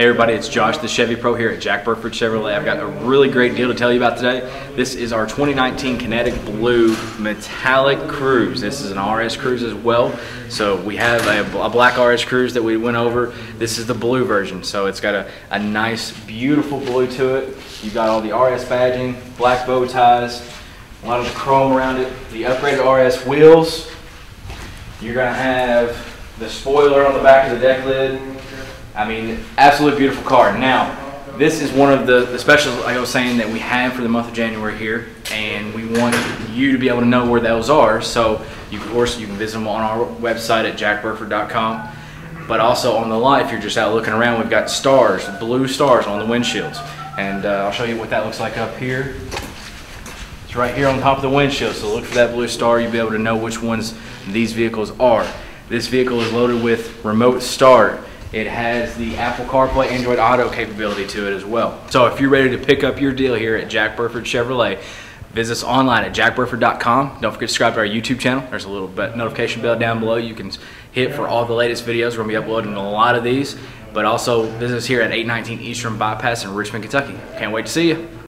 Hey everybody, it's Josh the Chevy Pro here at Jack Burford Chevrolet. I've got a really great deal to tell you about today. This is our 2019 Kinetic Blue Metallic Cruze. This is an RS Cruze as well. So we have a, a black RS Cruze that we went over. This is the blue version. So it's got a, a nice, beautiful blue to it. You've got all the RS badging, black bow ties, a lot of the chrome around it, the upgraded RS wheels. You're gonna have the spoiler on the back of the deck lid, I mean, absolutely beautiful car. Now, this is one of the, the specials, like I was saying, that we have for the month of January here, and we want you to be able to know where those are. So, you, of course, you can visit them on our website at jackburford.com. But also on the lot, if you're just out looking around, we've got stars, blue stars on the windshields. And uh, I'll show you what that looks like up here. It's right here on top of the windshield, so look for that blue star. You'll be able to know which ones these vehicles are. This vehicle is loaded with remote start. It has the Apple CarPlay Android Auto capability to it as well. So if you're ready to pick up your deal here at Jack Burford Chevrolet, visit us online at jackburford.com. Don't forget to subscribe to our YouTube channel. There's a little notification bell down below you can hit for all the latest videos. We're going to be uploading a lot of these. But also visit us here at 819 Eastern Bypass in Richmond, Kentucky. Can't wait to see you.